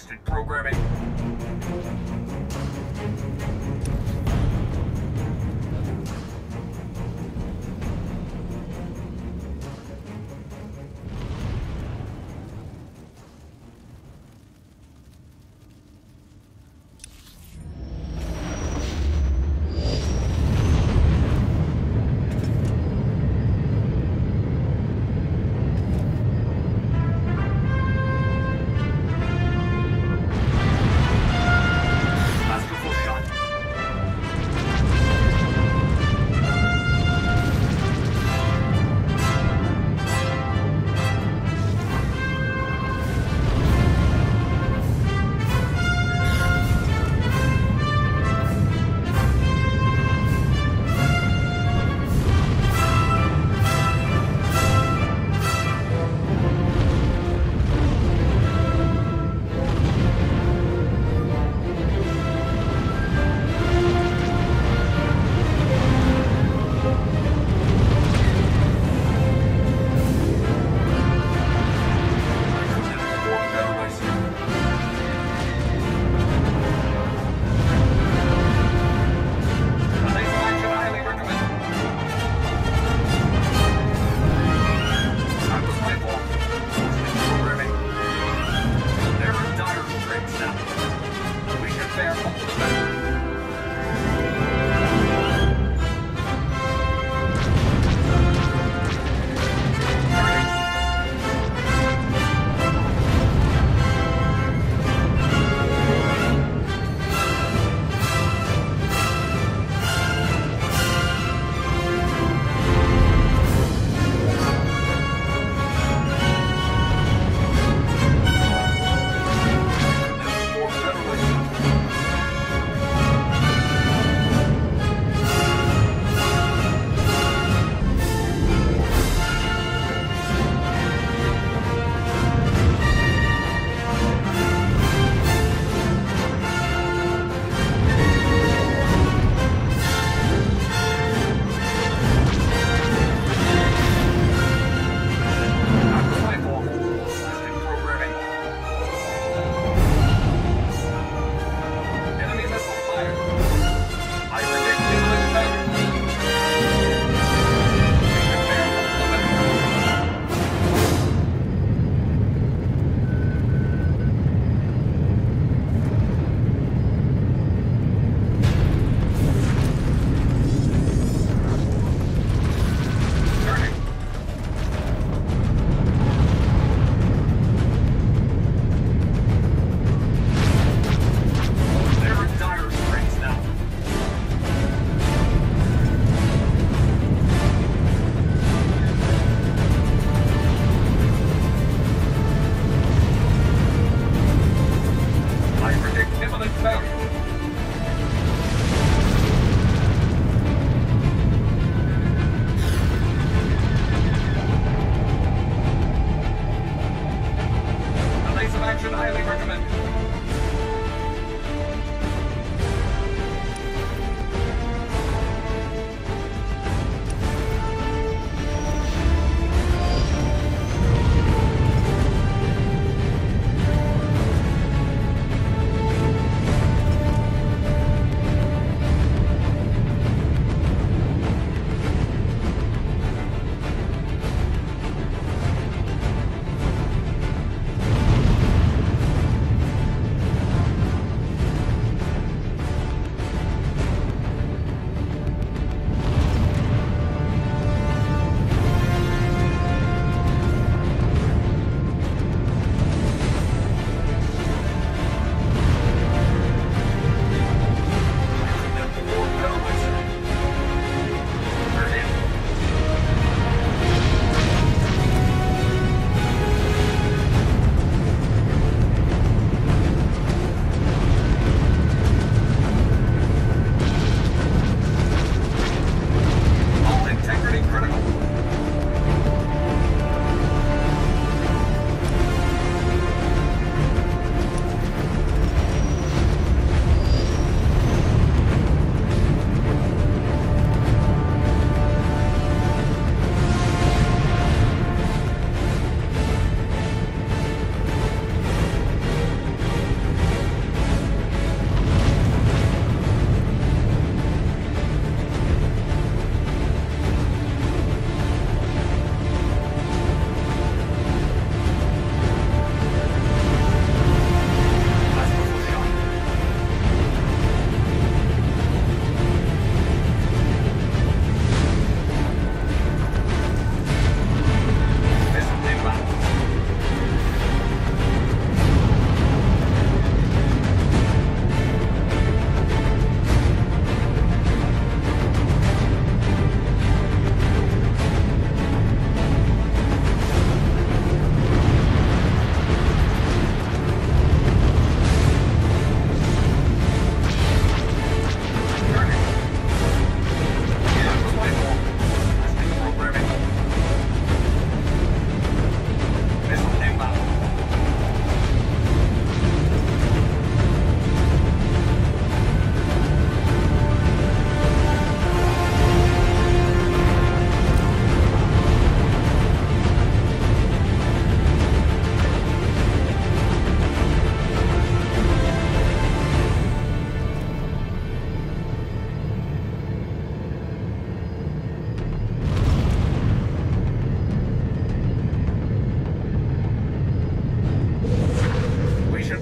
Blasted programming.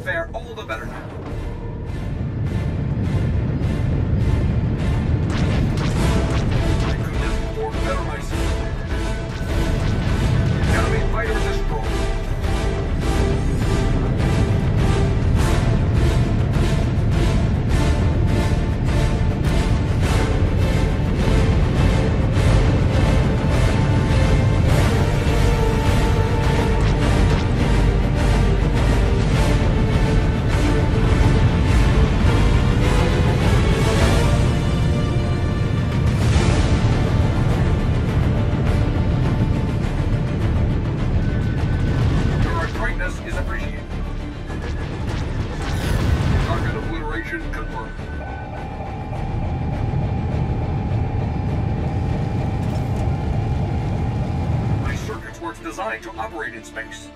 fare all the better now. designed to operate in space.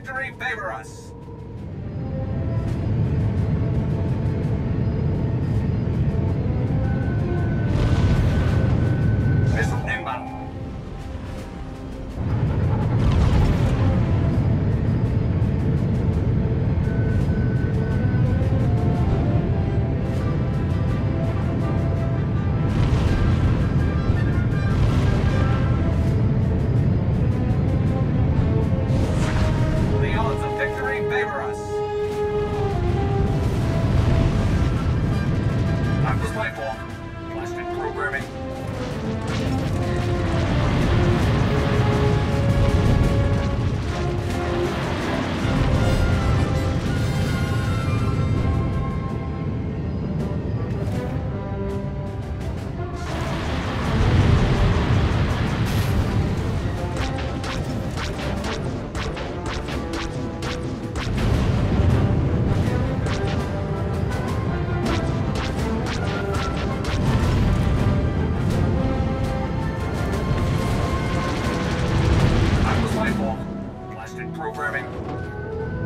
Victory favor us. programming.